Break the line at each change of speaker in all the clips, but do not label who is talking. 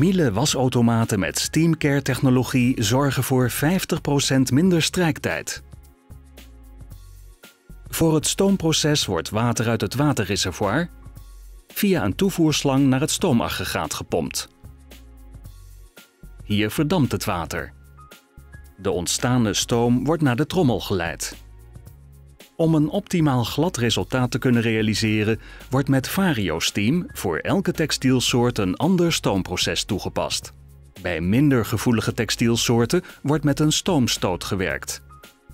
Miele wasautomaten met Steamcare technologie zorgen voor 50% minder strijktijd. Voor het stoomproces wordt water uit het waterreservoir via een toevoerslang naar het stoomaggregaat gepompt. Hier verdampt het water. De ontstaande stoom wordt naar de trommel geleid. Om een optimaal glad resultaat te kunnen realiseren, wordt met VarioSteam voor elke textielsoort een ander stoomproces toegepast. Bij minder gevoelige textielsoorten wordt met een stoomstoot gewerkt.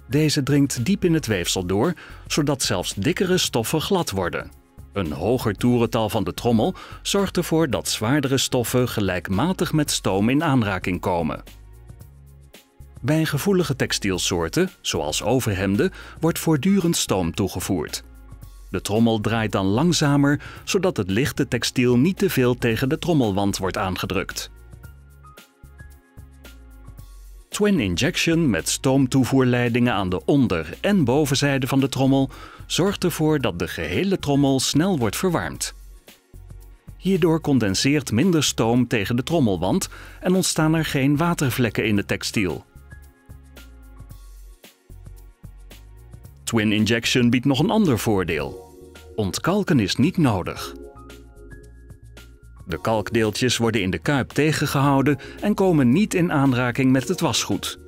Deze dringt diep in het weefsel door, zodat zelfs dikkere stoffen glad worden. Een hoger toerental van de trommel zorgt ervoor dat zwaardere stoffen gelijkmatig met stoom in aanraking komen. Bij gevoelige textielsoorten, zoals overhemden, wordt voortdurend stoom toegevoerd. De trommel draait dan langzamer, zodat het lichte textiel niet te veel tegen de trommelwand wordt aangedrukt. Twin injection met stoomtoevoerleidingen aan de onder- en bovenzijde van de trommel zorgt ervoor dat de gehele trommel snel wordt verwarmd. Hierdoor condenseert minder stoom tegen de trommelwand en ontstaan er geen watervlekken in het textiel. Twin injection biedt nog een ander voordeel. Ontkalken is niet nodig. De kalkdeeltjes worden in de kuip tegengehouden en komen niet in aanraking met het wasgoed.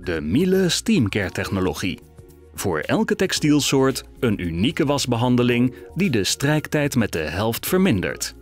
De Miele Steamcare technologie. Voor elke textielsoort een unieke wasbehandeling die de strijktijd met de helft vermindert.